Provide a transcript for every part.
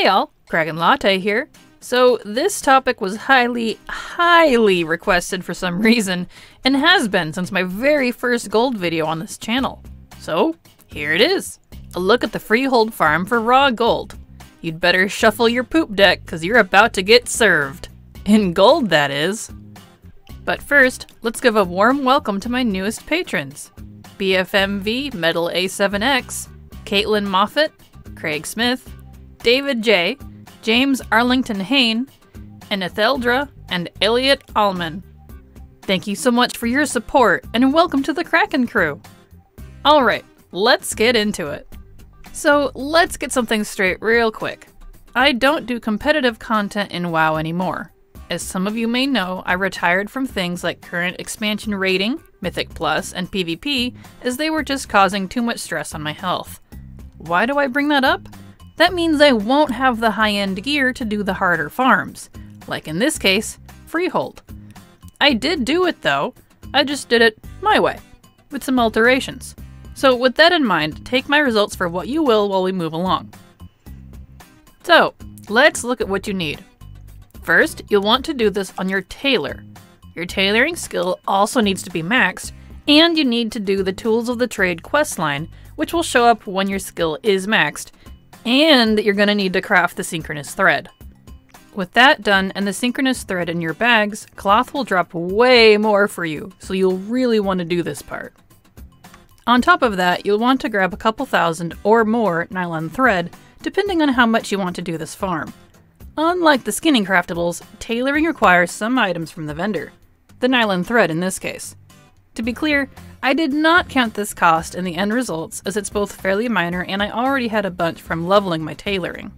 Hi y'all, Kraken Latte here. So this topic was highly, highly requested for some reason, and has been since my very first gold video on this channel. So here it is, a look at the freehold farm for raw gold. You'd better shuffle your poop deck, cause you're about to get served. In gold, that is. But first, let's give a warm welcome to my newest patrons. BFMV Metal A7X, Caitlin Moffat, Craig Smith, David J, James Arlington Hain, and Etheldra and Elliot Allman. Thank you so much for your support and welcome to the Kraken crew. Alright, let's get into it. So, let's get something straight real quick. I don't do competitive content in WoW anymore. As some of you may know, I retired from things like current expansion rating, Mythic Plus, and PvP as they were just causing too much stress on my health. Why do I bring that up? That means I won't have the high end gear to do the harder farms, like in this case, Freehold. I did do it though, I just did it my way, with some alterations. So, with that in mind, take my results for what you will while we move along. So, let's look at what you need. First, you'll want to do this on your tailor. Your tailoring skill also needs to be maxed, and you need to do the Tools of the Trade quest line, which will show up when your skill is maxed, and that you're going to need to craft the synchronous thread. With that done and the synchronous thread in your bags, cloth will drop way more for you, so you'll really want to do this part. On top of that, you'll want to grab a couple thousand or more nylon thread, depending on how much you want to do this farm. Unlike the skinning craftables, tailoring requires some items from the vendor. The nylon thread in this case. To be clear, I did not count this cost in the end results as it's both fairly minor and I already had a bunch from leveling my tailoring.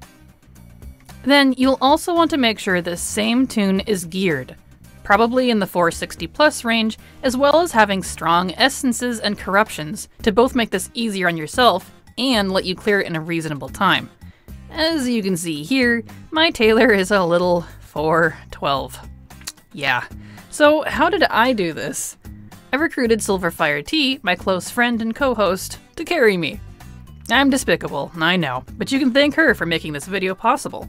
Then you'll also want to make sure this same toon is geared, probably in the 460 plus range, as well as having strong essences and corruptions to both make this easier on yourself and let you clear it in a reasonable time. As you can see here, my tailor is a little 412. Yeah. So how did I do this? I recruited Silverfire T, my close friend and co-host, to carry me. I'm despicable, I know, but you can thank her for making this video possible.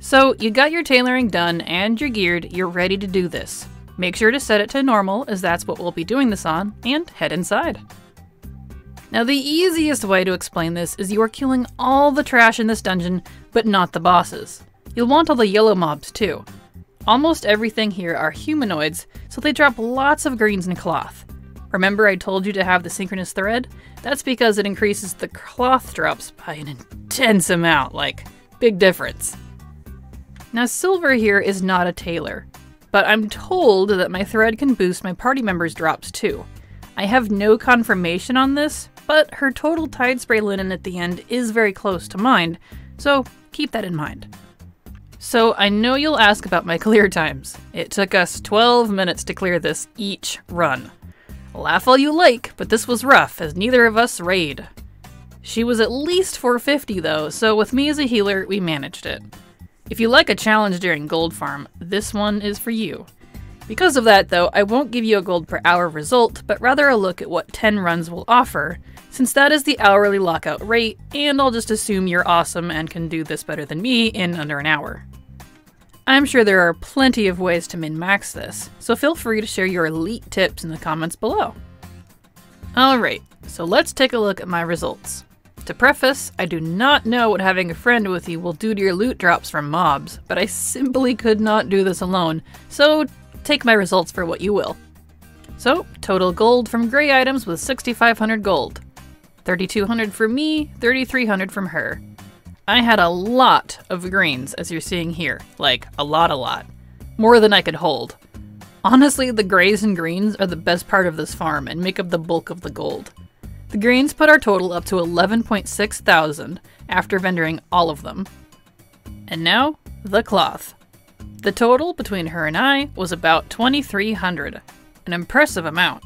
So, you got your tailoring done and you're geared, you're ready to do this. Make sure to set it to normal, as that's what we'll be doing this on, and head inside. Now, the easiest way to explain this is you are killing all the trash in this dungeon, but not the bosses. You'll want all the yellow mobs too, Almost everything here are humanoids, so they drop lots of greens and cloth. Remember I told you to have the synchronous thread? That's because it increases the cloth drops by an intense amount, like, big difference. Now Silver here is not a tailor, but I'm told that my thread can boost my party members' drops too. I have no confirmation on this, but her total Tidespray linen at the end is very close to mine, so keep that in mind. So I know you'll ask about my clear times. It took us 12 minutes to clear this each run. Laugh all you like, but this was rough, as neither of us raid. She was at least 450 though, so with me as a healer, we managed it. If you like a challenge during Gold Farm, this one is for you. Because of that though, I won't give you a gold per hour result, but rather a look at what 10 runs will offer, since that is the hourly lockout rate, and I'll just assume you're awesome and can do this better than me in under an hour. I'm sure there are plenty of ways to min-max this, so feel free to share your elite tips in the comments below. Alright, so let's take a look at my results. To preface, I do not know what having a friend with you will do to your loot drops from mobs, but I simply could not do this alone, so take my results for what you will. So, total gold from gray items was 6500 gold. 3200 from me, 3300 from her. I had a lot of greens, as you're seeing here. Like, a lot, a lot. More than I could hold. Honestly, the grays and greens are the best part of this farm and make up the bulk of the gold. The greens put our total up to 11.6 thousand after vendoring all of them. And now, the cloth. The total between her and I was about 2300, an impressive amount.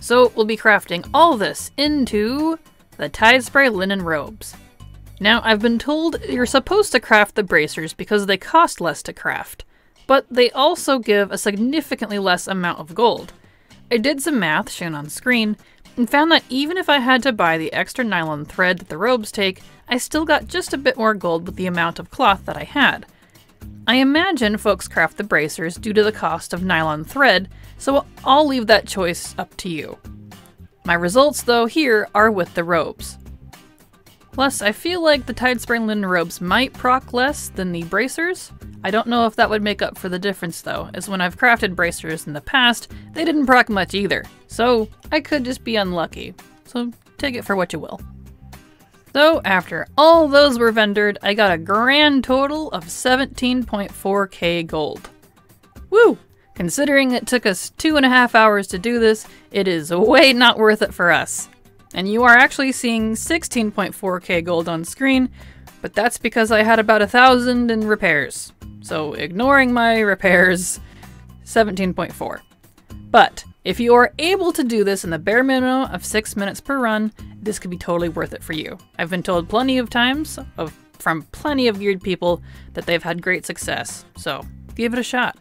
So we'll be crafting all this into the Tidespray linen robes. Now, I've been told you're supposed to craft the bracers because they cost less to craft, but they also give a significantly less amount of gold. I did some math shown on screen. and found that even if I had to buy the extra nylon thread that the robes take, I still got just a bit more gold with the amount of cloth that I had. I imagine folks craft the bracers due to the cost of nylon thread, so I'll leave that choice up to you. My results, though, here are with the robes. Plus, I feel like the Tidespray linen robes might proc less than the bracers. I don't know if that would make up for the difference though, as when I've crafted bracers in the past, they didn't proc much either. So, I could just be unlucky. So, take it for what you will. So, after all those were vendored, I got a grand total of 17.4k gold. Woo! Considering it took us two and a half hours to do this, it is way not worth it for us. And you are actually seeing 16.4k gold on screen, but that's because I had about a thousand in repairs. So ignoring my repairs, 17.4. But if you are able to do this in the bare minimum of 6 minutes per run, this could be totally worth it for you. I've been told plenty of times of from plenty of geared people that they've had great success, so give it a shot.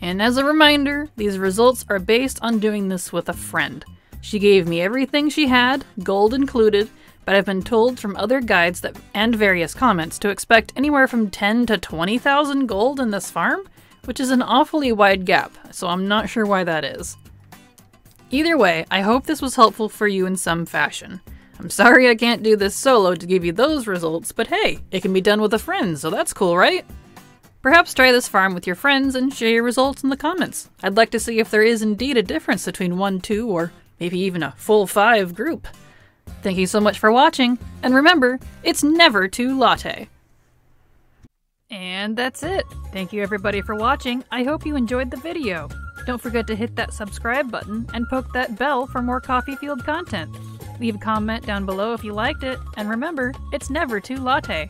And as a reminder, these results are based on doing this with a friend. She gave me everything she had, gold included, but I've been told from other guides that and various comments to expect anywhere from 10 to 20,000 gold in this farm, which is an awfully wide gap, so I'm not sure why that is. Either way, I hope this was helpful for you in some fashion. I'm sorry I can't do this solo to give you those results, but hey, it can be done with a friend, so that's cool, right? Perhaps try this farm with your friends and share your results in the comments. I'd like to see if there is indeed a difference between 1, 2, or maybe even a full 5 group. Thank you so much for watching, and remember, it's never too latte. And that's it. Thank you everybody for watching. I hope you enjoyed the video. Don't forget to hit that subscribe button and poke that bell for more Coffee Field content. Leave a comment down below if you liked it, and remember, it's never too latte.